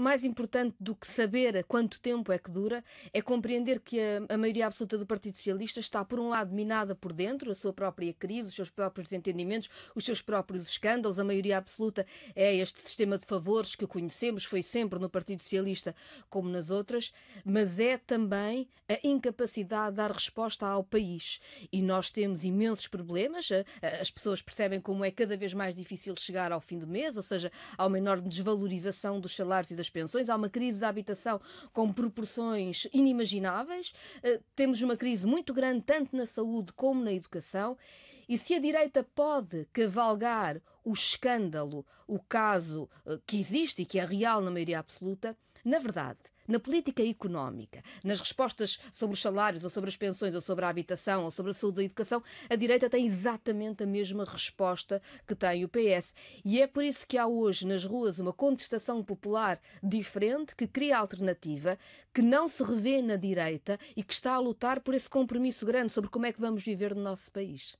mais importante do que saber quanto tempo é que dura é compreender que a, a, maioria absoluta do Partido Socialista está, por um lado, minada por dentro, a sua própria crise, os seus próprios desentendimentos, os seus próprios escândalos. A maioria absoluta é este sistema de favores que conhecemos, foi sempre no Partido Socialista como nas outras, mas é também a incapacidade de dar resposta ao país. E nós temos imensos problemas, as pessoas percebem como é cada vez mais difícil chegar ao fim do mês, ou seja, há uma enorme desvalorização dos salários e das pensões, há uma crise da habitação com proporções inimagináveis, eh, temos uma crise muito grande tanto na saúde como na educação, e se a direita pode cavalgar o escândalo, o caso eh, que existe e que é real na maioria absoluta, na verdade, na política económica, nas respostas sobre os salários, ou sobre as pensões, ou sobre a habitação, ou sobre a saúde e a educação, a direita tem exatamente a mesma resposta que tem o PS. E é por isso que há hoje nas ruas uma contestação popular diferente, que cria alternativa, que não se revê na direita e que está a lutar por esse compromisso grande sobre como é que vamos viver no nosso país.